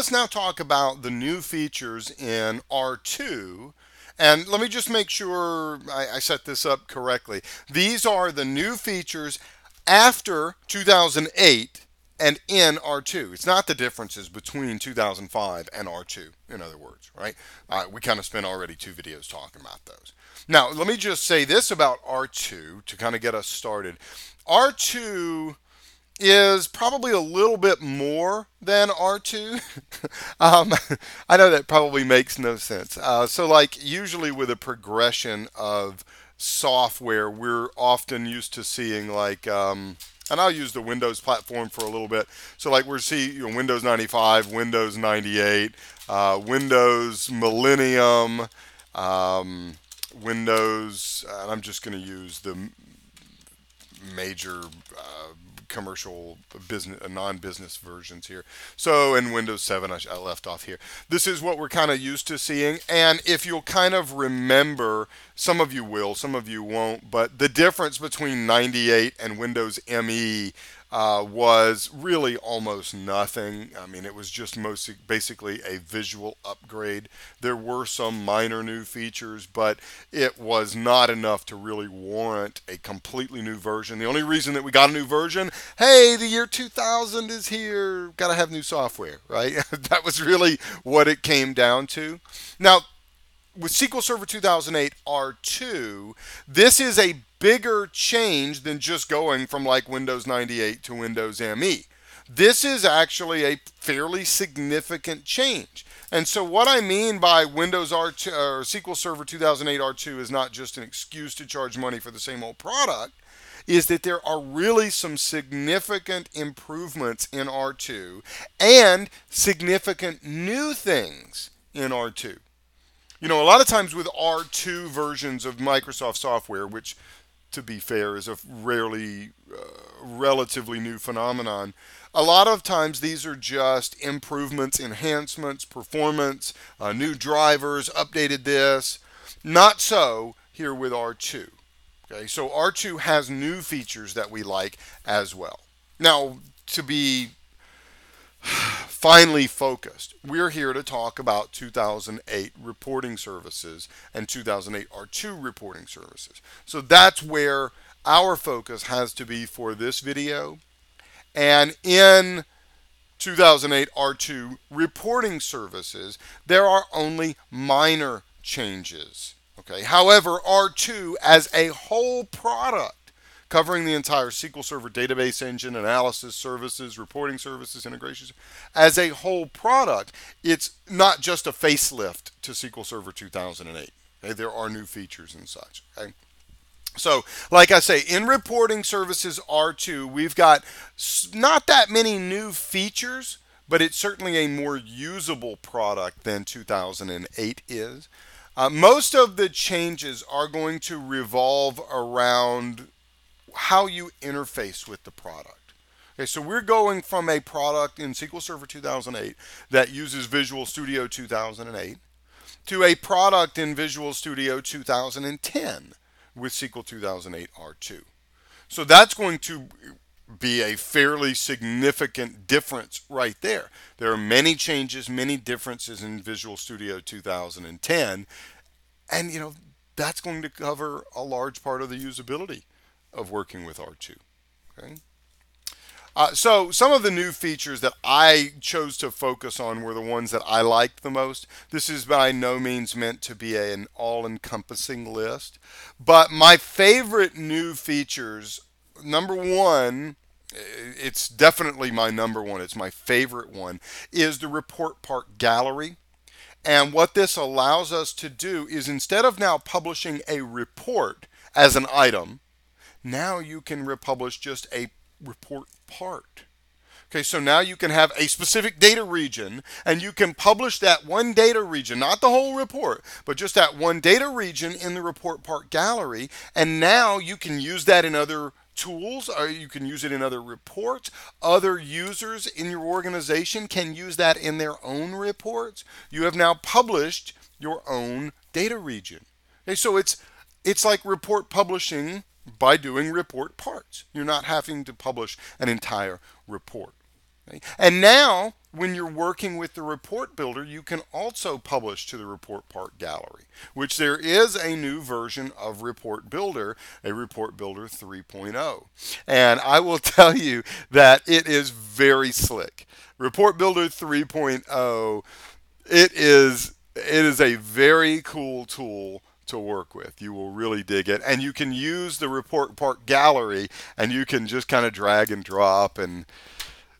let's now talk about the new features in R2. And let me just make sure I, I set this up correctly. These are the new features after 2008 and in R2. It's not the differences between 2005 and R2, in other words, right? Uh, we kind of spent already two videos talking about those. Now, let me just say this about R2 to kind of get us started. R2 is probably a little bit more than R2. um, I know that probably makes no sense. Uh, so, like, usually with a progression of software, we're often used to seeing, like, um, and I'll use the Windows platform for a little bit. So, like, we're seeing you know, Windows 95, Windows 98, uh, Windows Millennium, um, Windows, and I'm just going to use the major uh, commercial business, uh, non-business versions here. So in Windows 7, I, I left off here. This is what we're kind of used to seeing. And if you'll kind of remember, some of you will, some of you won't, but the difference between 98 and Windows ME uh, was really almost nothing. I mean, it was just mostly basically a visual upgrade. There were some minor new features, but it was not enough to really warrant a completely new version. The only reason that we got a new version, hey, the year 2000 is here, got to have new software, right? that was really what it came down to. Now, with SQL Server 2008 R2, this is a bigger change than just going from like Windows 98 to Windows ME. This is actually a fairly significant change. And so, what I mean by Windows R2 or SQL Server 2008 R2 is not just an excuse to charge money for the same old product, is that there are really some significant improvements in R2 and significant new things in R2. You know, a lot of times with R2 versions of Microsoft software, which to be fair, is a rarely uh, relatively new phenomenon. A lot of times these are just improvements, enhancements, performance, uh, new drivers, updated this. Not so here with R2. Okay, so R2 has new features that we like as well. Now, to be finally focused. We're here to talk about 2008 reporting services and 2008 R2 reporting services. So that's where our focus has to be for this video. And in 2008 R2 reporting services, there are only minor changes. Okay. However, R2 as a whole product covering the entire SQL Server database engine, analysis services, reporting services, integrations. As a whole product, it's not just a facelift to SQL Server 2008. Okay? There are new features and such. Okay? So, like I say, in reporting services R2, we've got not that many new features, but it's certainly a more usable product than 2008 is. Uh, most of the changes are going to revolve around how you interface with the product. Okay, so we're going from a product in SQL Server 2008 that uses Visual Studio 2008 to a product in Visual Studio 2010 with SQL 2008 R2. So that's going to be a fairly significant difference right there. There are many changes, many differences in Visual Studio 2010, and you know that's going to cover a large part of the usability of working with R2. Okay. Uh, so some of the new features that I chose to focus on were the ones that I liked the most. This is by no means meant to be a, an all-encompassing list, but my favorite new features, number one, it's definitely my number one. It's my favorite one is the report part gallery. And what this allows us to do is instead of now publishing a report as an item, now you can republish just a report part. Okay, so now you can have a specific data region and you can publish that one data region, not the whole report, but just that one data region in the report part gallery. And now you can use that in other tools or you can use it in other reports. Other users in your organization can use that in their own reports. You have now published your own data region. Okay, so it's it's like report publishing by doing report parts. You're not having to publish an entire report. And now when you're working with the report builder, you can also publish to the report part gallery, which there is a new version of report builder, a report builder 3.0. And I will tell you that it is very slick. Report builder 3.0, it is it is a very cool tool to work with. You will really dig it. And you can use the report part gallery and you can just kind of drag and drop and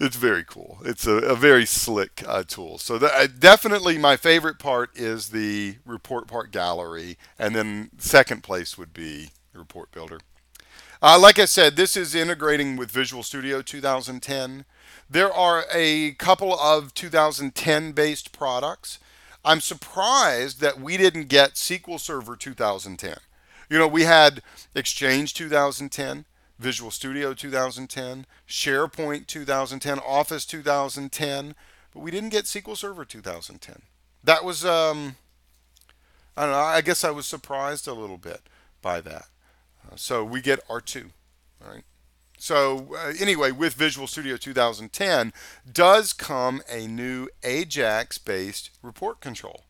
it's very cool. It's a, a very slick uh, tool. So uh, definitely my favorite part is the report part gallery, and then second place would be report builder. Uh, like I said, this is integrating with Visual Studio 2010. There are a couple of 2010 based products. I'm surprised that we didn't get SQL Server 2010. You know, we had Exchange 2010. Visual Studio 2010, SharePoint 2010, Office 2010, but we didn't get SQL Server 2010. That was, um, I don't know, I guess I was surprised a little bit by that. Uh, so we get R2, right? So uh, anyway, with Visual Studio 2010 does come a new Ajax-based report control.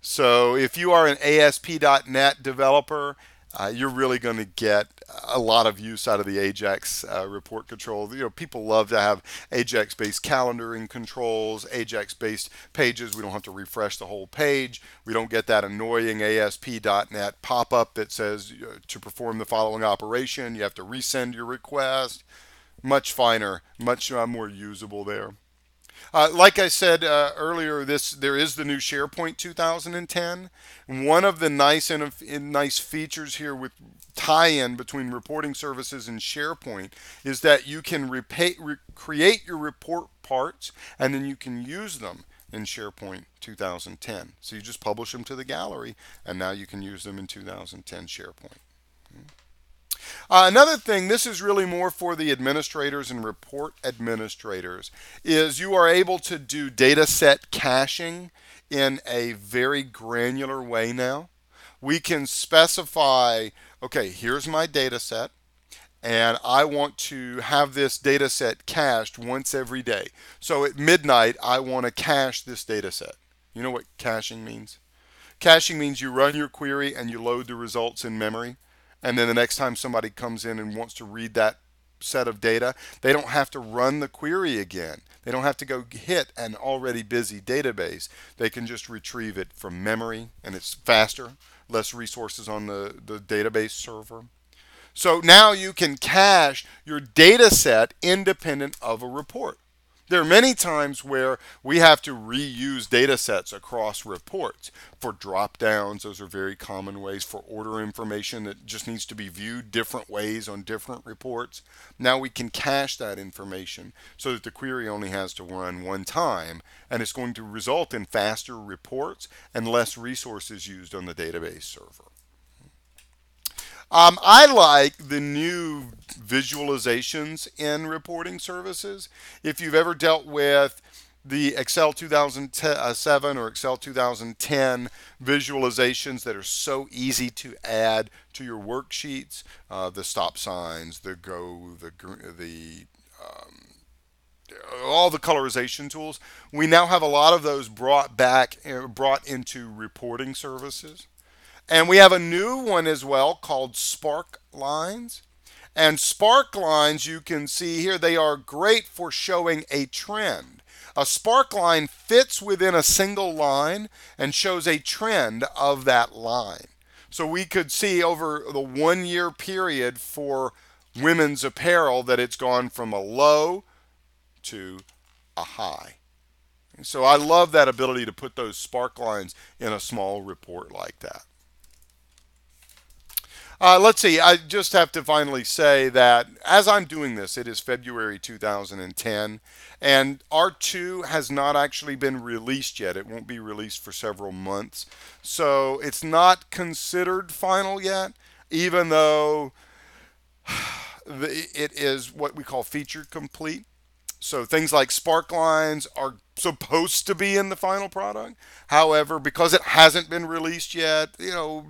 So if you are an ASP.NET developer uh, you're really going to get a lot of use out of the Ajax uh, report control. You know, people love to have Ajax-based calendaring controls, Ajax-based pages. We don't have to refresh the whole page. We don't get that annoying ASP.NET pop-up that says to perform the following operation, you have to resend your request. Much finer, much uh, more usable there. Uh, like I said uh, earlier, this there is the new SharePoint 2010. One of the nice and nice features here with tie-in between reporting services and SharePoint is that you can repay, re- create your report parts and then you can use them in SharePoint 2010. So you just publish them to the gallery and now you can use them in 2010 SharePoint. Uh, another thing, this is really more for the administrators and report administrators, is you are able to do data set caching in a very granular way now. We can specify, okay, here's my data set, and I want to have this data set cached once every day. So at midnight, I want to cache this data set. You know what caching means? Caching means you run your query and you load the results in memory and then the next time somebody comes in and wants to read that set of data, they don't have to run the query again. They don't have to go hit an already busy database. They can just retrieve it from memory and it's faster, less resources on the, the database server. So now you can cache your data set independent of a report. There are many times where we have to reuse data sets across reports. For drop downs, those are very common ways. For order information that just needs to be viewed different ways on different reports. Now we can cache that information so that the query only has to run one time and it's going to result in faster reports and less resources used on the database server. Um, I like the new visualizations in reporting services. If you've ever dealt with the Excel 2007 or Excel 2010 visualizations that are so easy to add to your worksheets, uh, the stop signs, the go, the the um, all the colorization tools. We now have a lot of those brought back, uh, brought into reporting services. And we have a new one as well called Spark Lines. And spark lines, you can see here, they are great for showing a trend. A spark line fits within a single line and shows a trend of that line. So we could see over the one year period for women's apparel that it's gone from a low to a high. So I love that ability to put those spark lines in a small report like that. Uh, let's see. I just have to finally say that as I'm doing this, it is February 2010, and R2 has not actually been released yet. It won't be released for several months. So it's not considered final yet, even though it is what we call feature complete. So things like spark lines are supposed to be in the final product. However, because it hasn't been released yet, you know,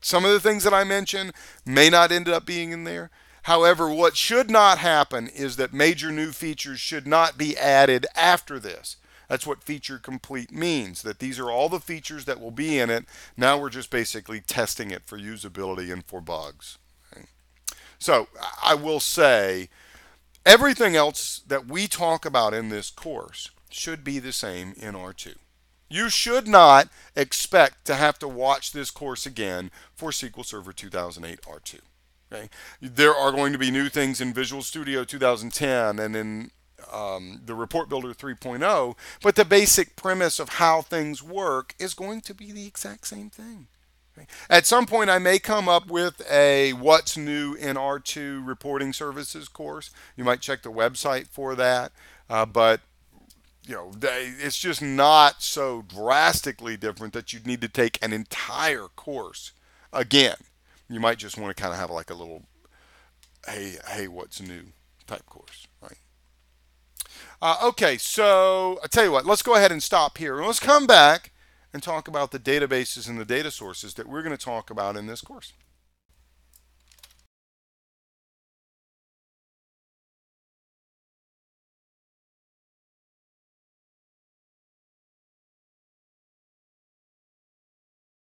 some of the things that I mentioned may not end up being in there. However, what should not happen is that major new features should not be added after this. That's what feature complete means, that these are all the features that will be in it. Now we're just basically testing it for usability and for bugs. So I will say everything else that we talk about in this course should be the same in R2. You should not expect to have to watch this course again for SQL Server 2008 R2. Okay? There are going to be new things in Visual Studio 2010 and in um, the Report Builder 3.0, but the basic premise of how things work is going to be the exact same thing. At some point, I may come up with a What's New in R2 Reporting Services course. You might check the website for that, uh, but you know, they, it's just not so drastically different that you'd need to take an entire course again. You might just want to kind of have like a little, hey, hey, what's new type course, right? Uh, okay, so I tell you what, let's go ahead and stop here. Let's come back and talk about the databases and the data sources that we're going to talk about in this course.